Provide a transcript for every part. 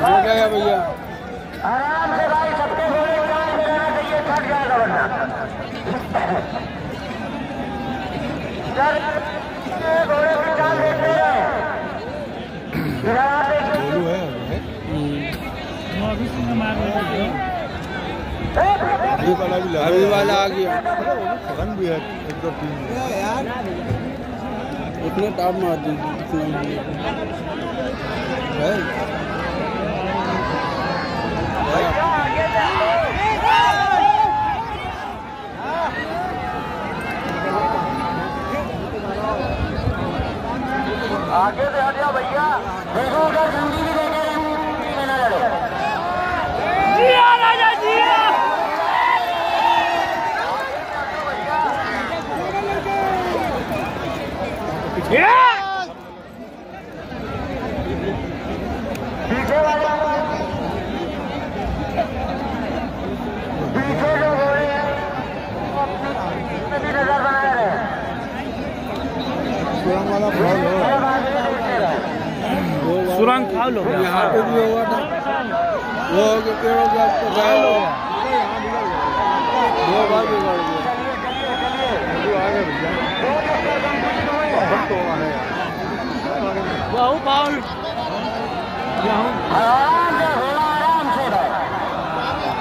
हो गया भैया। आराम से भाई सबके बोले चार मिलाना चाहिए थक जाएगा वरना घोड़े की चाल देखते हैं। वाला भी लगा वाला आ गया। रन भी है एक दो तीन। यार इतने टॉप मार दी। आगे से हट जाओ भैया। देखो उधर झंडी भी देखे ना लड़े। राजा जिया। वाला फॉल हो सुरंग। यहाँ पे भी हुआ था वो हो। गया पेड़ों के गाय हो दो बार बिगड़ गया बहु पाउल आराम से घोड़ा आराम से भाई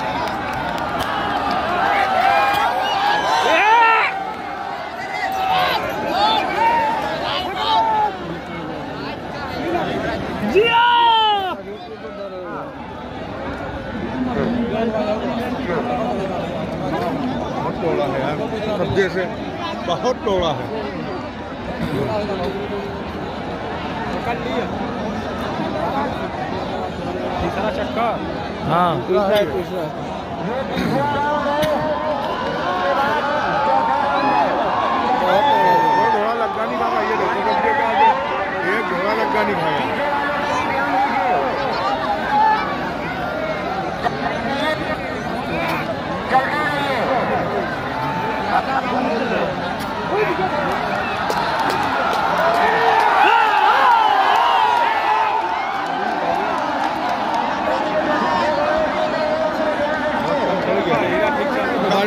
बहुत टोला है यार। कब्जे से बहुत टोड़ा है। चक्का। हाँ। तीसरा तीसरा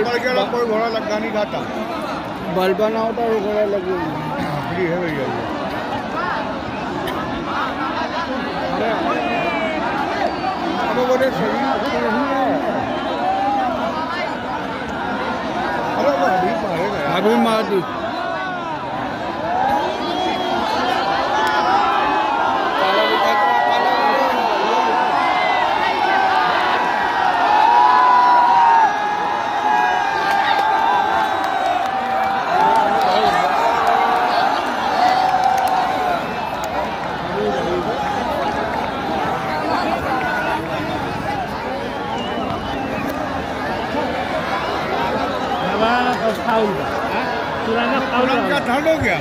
बाल के कोई घोड़ा लगे फ्री भैया ये। अब वो बोले शरीर नहीं है अरे वो अभी मारेगा यार अभी मार दी काला दिखा के काला तुरंत का धन हो। गया